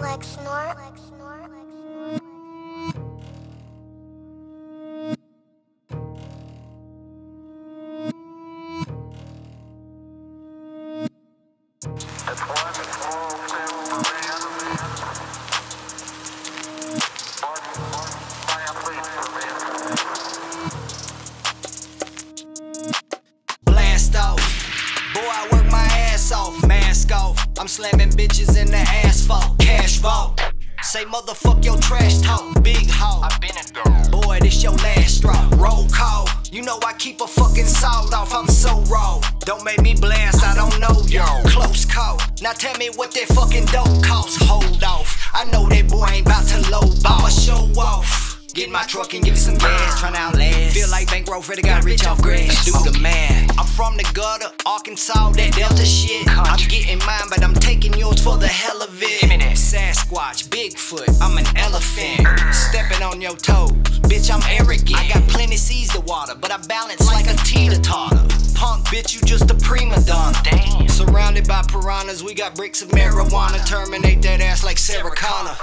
Lexnor. Lexnor. Blast off. Boy, I work my ass off. Mask off. I'm slamming bitches in the asphalt. Say motherfuck your trash talk. Big hog. I've been it though. Boy, this your last straw. Roll call. You know I keep a fucking sawed off. I'm so raw. Don't make me blast. I don't know yo. Close call. Now tell me what that fucking dope costs. Hold off. I know that boy ain't about to low ball. I'ma show off. Get in my truck and give me some gas. Tryna outlast. Like Freddie got rich off grass. Do the man. I'm from the gutter, Arkansas, that Delta shit. I'm getting mine, but I'm taking yours for the hell of it. Give me that. Sasquatch, Bigfoot, I'm an elephant. Uh. Stepping on your toes, bitch, I'm arrogant. I got plenty seas to water, but I balance like a teeter totter. Punk, bitch, you just a prima donna. Damn. Surrounded by piranhas, we got bricks of marijuana. Terminate that ass like Sarah Connor.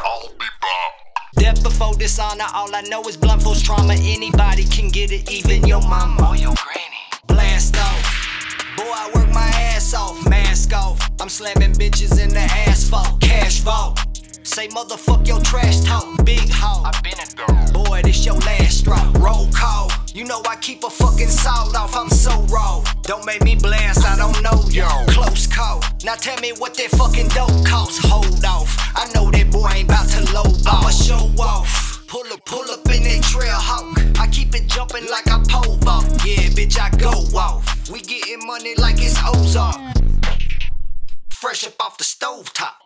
I'll be back. Death before dishonor, all I know is blunt force trauma. Anybody can get it, even your mama. Oh, your granny. Blast off. Boy, I work my ass off, mask off. I'm slamming bitches in the asphalt, cash vault. Say motherfuck your trash talk, big hog. I've been a though. Boy, this your last straw. Roll call. You know I keep a fucking sawed off. I'm so raw. Don't make me blast. I don't know yo. Close call. Now tell me what that fucking dope costs. Hold off. I know that boy trail hawk. I keep it jumping like a pole vault. Yeah, bitch, I go off. We getting money like it's Ozark. Fresh up off the stove top.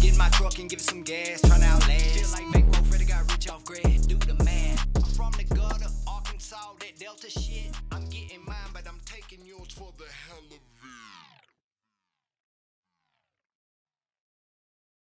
Get in my truck and give it some gas, tryna outlast. Feel like bankroll Freddie got rich off grass. Do the man. I'm from the gutter, Arkansas, that Delta shit. I'm getting mine, but I'm taking yours for the hell of it.